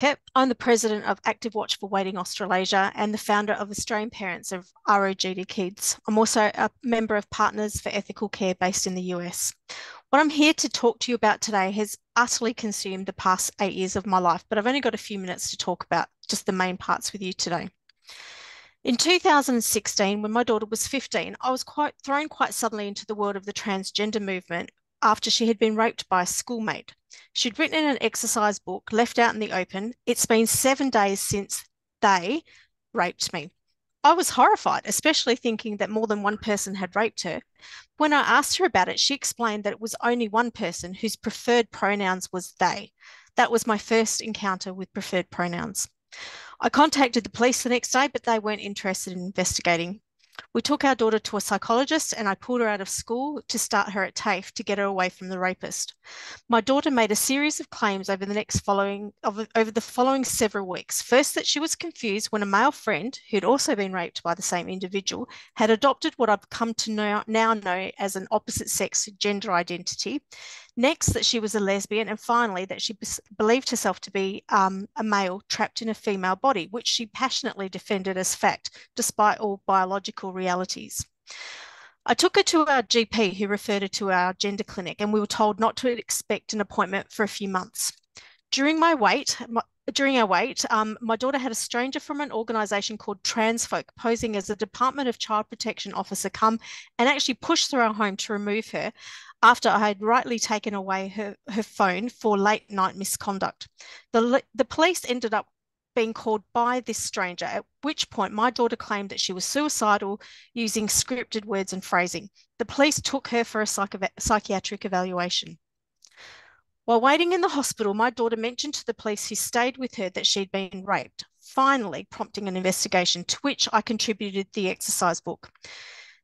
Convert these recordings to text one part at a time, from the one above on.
I'm the president of Active Watchful Waiting Australasia and the founder of Australian Parents of ROGD Kids. I'm also a member of Partners for Ethical Care based in the US. What I'm here to talk to you about today has utterly consumed the past eight years of my life, but I've only got a few minutes to talk about just the main parts with you today. In 2016, when my daughter was 15, I was quite thrown quite suddenly into the world of the transgender movement after she had been raped by a schoolmate. She'd written in an exercise book left out in the open, It's been seven days since they raped me. I was horrified, especially thinking that more than one person had raped her. When I asked her about it, she explained that it was only one person whose preferred pronouns was they. That was my first encounter with preferred pronouns. I contacted the police the next day, but they weren't interested in investigating. We took our daughter to a psychologist and I pulled her out of school to start her at TAFE to get her away from the rapist. My daughter made a series of claims over the next following over the following several weeks. First that she was confused when a male friend who'd also been raped by the same individual had adopted what I've come to know, now know as an opposite sex gender identity. Next, that she was a lesbian, and finally, that she believed herself to be um, a male trapped in a female body, which she passionately defended as fact, despite all biological realities. I took her to our GP, who referred her to our gender clinic, and we were told not to expect an appointment for a few months. During my wait, my, during our wait, um, my daughter had a stranger from an organisation called Transfolk posing as a Department of Child Protection officer come and actually push through our home to remove her after I had rightly taken away her, her phone for late night misconduct. The, the police ended up being called by this stranger, at which point my daughter claimed that she was suicidal using scripted words and phrasing. The police took her for a psych psychiatric evaluation. While waiting in the hospital, my daughter mentioned to the police who stayed with her that she'd been raped, finally prompting an investigation to which I contributed the exercise book.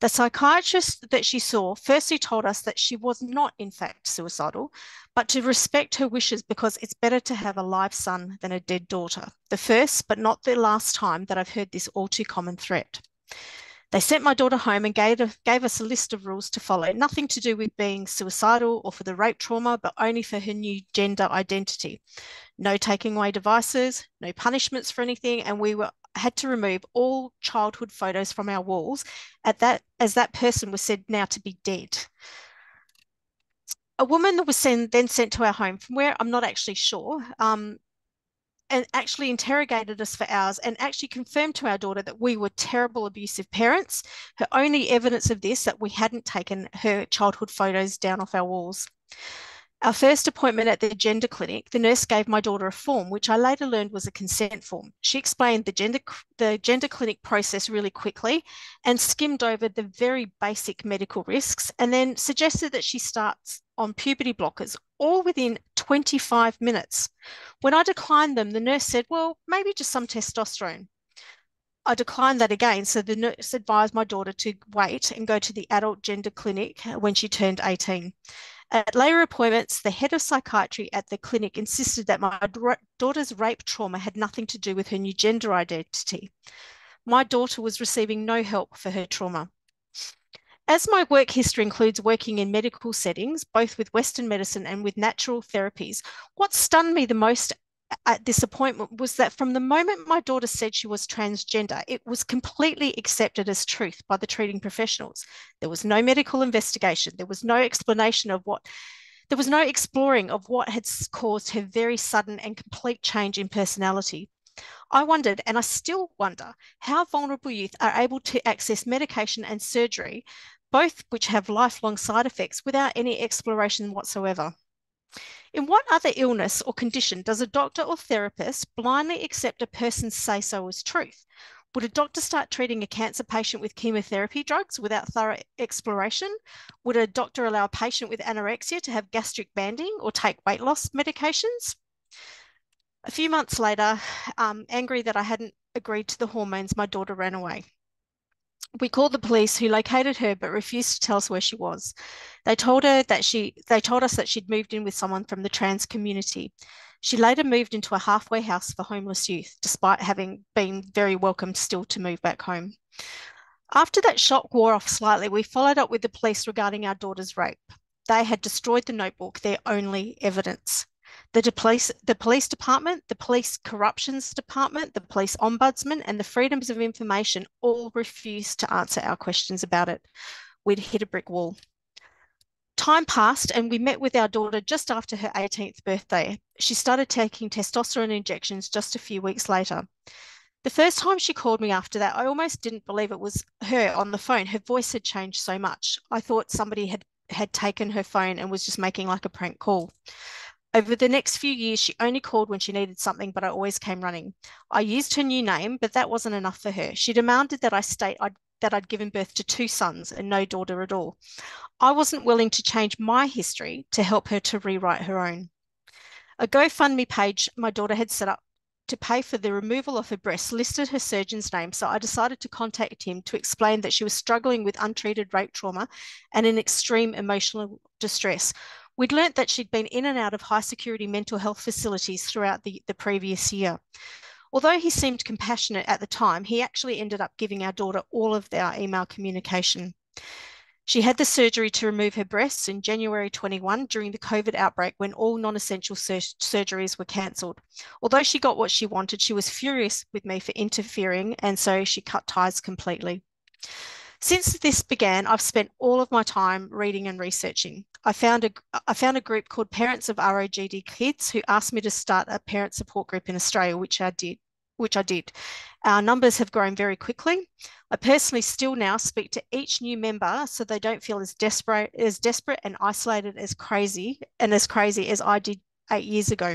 The psychiatrist that she saw firstly told us that she was not, in fact, suicidal, but to respect her wishes because it's better to have a live son than a dead daughter. The first, but not the last time that I've heard this all too common threat. They sent my daughter home and gave, gave us a list of rules to follow, nothing to do with being suicidal or for the rape trauma, but only for her new gender identity. No taking away devices, no punishments for anything, and we were had to remove all childhood photos from our walls at that as that person was said now to be dead. A woman was then sent to our home from where I'm not actually sure, um, and actually interrogated us for hours and actually confirmed to our daughter that we were terrible abusive parents. Her only evidence of this that we hadn't taken her childhood photos down off our walls. Our first appointment at the gender clinic, the nurse gave my daughter a form, which I later learned was a consent form. She explained the gender, the gender clinic process really quickly and skimmed over the very basic medical risks and then suggested that she starts on puberty blockers all within 25 minutes. When I declined them, the nurse said, well, maybe just some testosterone. I declined that again. So the nurse advised my daughter to wait and go to the adult gender clinic when she turned 18. At later appointments, the head of psychiatry at the clinic insisted that my daughter's rape trauma had nothing to do with her new gender identity. My daughter was receiving no help for her trauma. As my work history includes working in medical settings, both with Western medicine and with natural therapies, what stunned me the most at this appointment was that from the moment my daughter said she was transgender, it was completely accepted as truth by the treating professionals. There was no medical investigation, there was no explanation of what, there was no exploring of what had caused her very sudden and complete change in personality. I wondered, and I still wonder, how vulnerable youth are able to access medication and surgery, both which have lifelong side effects, without any exploration whatsoever. In what other illness or condition does a doctor or therapist blindly accept a person's say so as truth? Would a doctor start treating a cancer patient with chemotherapy drugs without thorough exploration? Would a doctor allow a patient with anorexia to have gastric banding or take weight loss medications? A few months later, um, angry that I hadn't agreed to the hormones, my daughter ran away. We called the police who located her but refused to tell us where she was. They told her that she they told us that she'd moved in with someone from the trans community. She later moved into a halfway house for homeless youth, despite having been very welcome still to move back home. After that shock wore off slightly, we followed up with the police regarding our daughter's rape. They had destroyed the notebook, their only evidence. The police, the police department, the police corruptions department, the police ombudsman, and the freedoms of information all refused to answer our questions about it. We'd hit a brick wall. Time passed and we met with our daughter just after her 18th birthday. She started taking testosterone injections just a few weeks later. The first time she called me after that, I almost didn't believe it was her on the phone. Her voice had changed so much. I thought somebody had had taken her phone and was just making like a prank call. Over the next few years, she only called when she needed something, but I always came running. I used her new name, but that wasn't enough for her. She demanded that I state I'd, that I'd given birth to two sons and no daughter at all. I wasn't willing to change my history to help her to rewrite her own. A GoFundMe page my daughter had set up to pay for the removal of her breasts listed her surgeon's name, so I decided to contact him to explain that she was struggling with untreated rape trauma and in extreme emotional distress, We'd learnt that she'd been in and out of high security mental health facilities throughout the, the previous year. Although he seemed compassionate at the time, he actually ended up giving our daughter all of our email communication. She had the surgery to remove her breasts in January 21 during the COVID outbreak when all non essential sur surgeries were cancelled. Although she got what she wanted, she was furious with me for interfering, and so she cut ties completely. Since this began, I've spent all of my time reading and researching. I found a I found a group called Parents of ROGD Kids who asked me to start a parent support group in Australia, which I did. Which I did. Our numbers have grown very quickly. I personally still now speak to each new member so they don't feel as desperate as desperate and isolated as crazy and as crazy as I did eight years ago.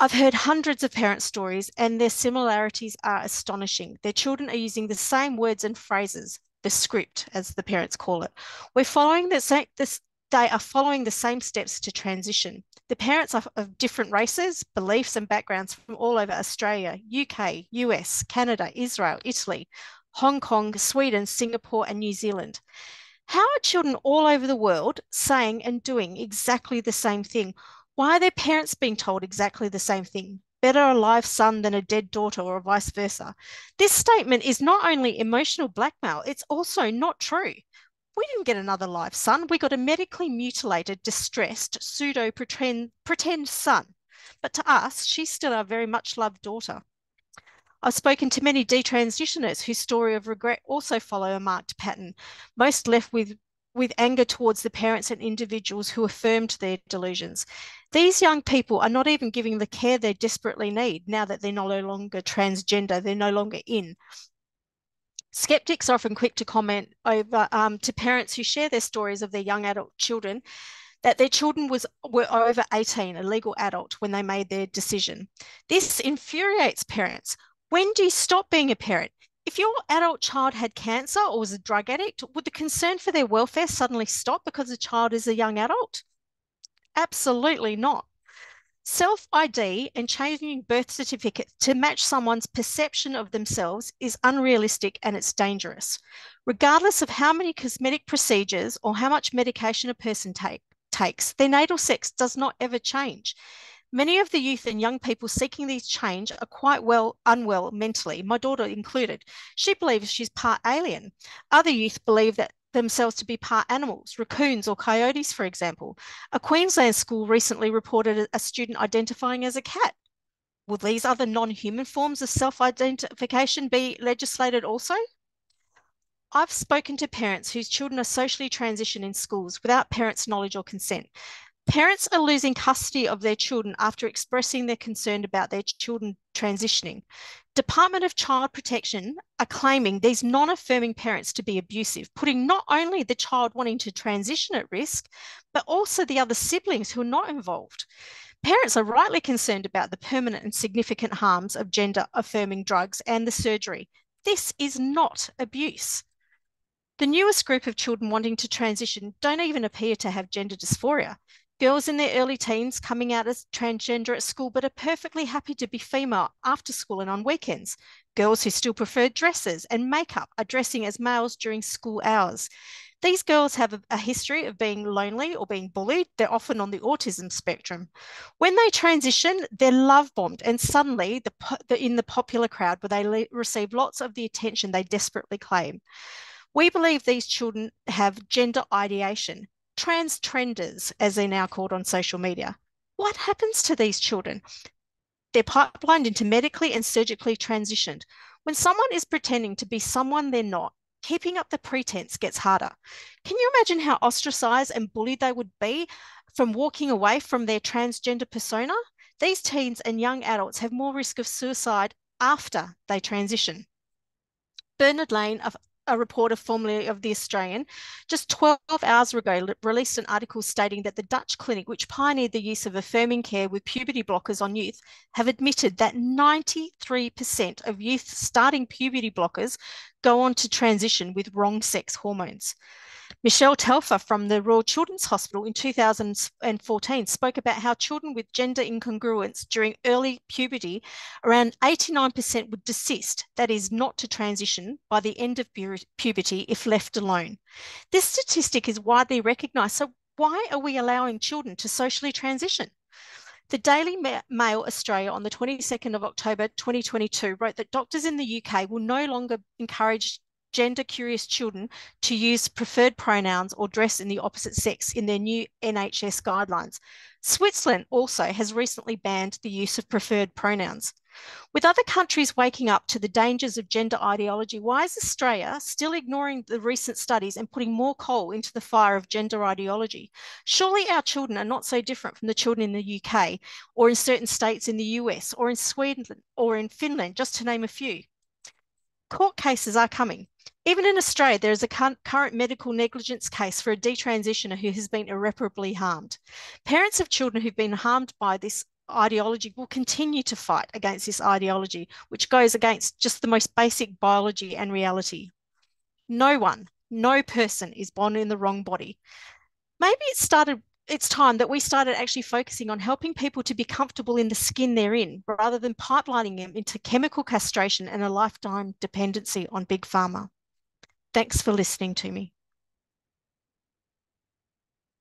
I've heard hundreds of parent stories, and their similarities are astonishing. Their children are using the same words and phrases, the script, as the parents call it. We're following the same, this, they are following the same steps to transition. The parents are of different races, beliefs, and backgrounds from all over Australia, UK, US, Canada, Israel, Italy, Hong Kong, Sweden, Singapore, and New Zealand. How are children all over the world saying and doing exactly the same thing? Why are their parents being told exactly the same thing? Better a live son than a dead daughter, or vice versa. This statement is not only emotional blackmail, it's also not true. We didn't get another live son. We got a medically mutilated, distressed, pseudo pretend, pretend son. But to us, she's still our very much loved daughter. I've spoken to many detransitioners whose story of regret also follow a marked pattern, most left with with anger towards the parents and individuals who affirmed their delusions. These young people are not even giving the care they desperately need now that they're no longer transgender, they're no longer in. Skeptics are often quick to comment over um, to parents who share their stories of their young adult children that their children was were over 18, a legal adult, when they made their decision. This infuriates parents. When do you stop being a parent? If your adult child had cancer or was a drug addict, would the concern for their welfare suddenly stop because the child is a young adult? Absolutely not. Self ID and changing birth certificate to match someone's perception of themselves is unrealistic and it's dangerous. Regardless of how many cosmetic procedures or how much medication a person take, takes, their natal sex does not ever change. Many of the youth and young people seeking these change are quite well unwell mentally, my daughter included. She believes she's part alien. Other youth believe that themselves to be part animals, raccoons or coyotes, for example. A Queensland school recently reported a student identifying as a cat. Will these other non-human forms of self-identification be legislated also? I've spoken to parents whose children are socially transitioned in schools without parents' knowledge or consent. Parents are losing custody of their children after expressing their concern about their children transitioning. Department of Child Protection are claiming these non-affirming parents to be abusive, putting not only the child wanting to transition at risk, but also the other siblings who are not involved. Parents are rightly concerned about the permanent and significant harms of gender affirming drugs and the surgery. This is not abuse. The newest group of children wanting to transition don't even appear to have gender dysphoria. Girls in their early teens coming out as transgender at school, but are perfectly happy to be female after school and on weekends. Girls who still prefer dresses and makeup are dressing as males during school hours. These girls have a, history of being lonely or being bullied. They're often on the autism spectrum. When they transition, they're love bombed, and suddenly, the, the, in the popular crowd, where they receive lots of the attention they desperately claim. We believe these children have gender ideation, trans trenders, as they're now called on social media. What happens to these children? They're pipelined into medically and surgically transitioned. When someone is pretending to be someone they're not, keeping up the pretense gets harder. Can you imagine how ostracized and bullied they would be from walking away from their transgender persona? These teens and young adults have more risk of suicide after they transition. Bernard Lane, a, a reporter formerly of The Australian, just 12 hours ago released an article stating that the Dutch clinic, which pioneered the use of affirming care with puberty blockers on youth, have admitted that 93% of youth starting puberty blockers go on to transition with wrong sex hormones. Michelle Telfer from the Royal Children's Hospital in 2014 spoke about how children with gender incongruence during early puberty, around 89% would desist, that is, not to transition, by the end of puberty if left alone. This statistic is widely recognised, so why are we allowing children to socially transition? The Daily Mail Australia on the 22nd of October 2022 wrote that doctors in the UK will no longer encourage gender curious children to use preferred pronouns or dress in the opposite sex in their new NHS guidelines. Switzerland also has recently banned the use of preferred pronouns. With other countries waking up to the dangers of gender ideology, why is Australia still ignoring the recent studies and putting more coal into the fire of gender ideology? Surely our children are not so different from the children in the UK or in certain states in the US or in Sweden or in Finland, just to name a few. Court cases are coming. Even in Australia, there is a current medical negligence case for a detransitioner who has been irreparably harmed. Parents of children who've been harmed by this ideology will continue to fight against this ideology, which goes against just the most basic biology and reality. No one, no person is born in the wrong body. Maybe it started it's time that we started actually focusing on helping people to be comfortable in the skin they're in rather than pipelining them into chemical castration and a lifetime dependency on big pharma. Thanks for listening to me.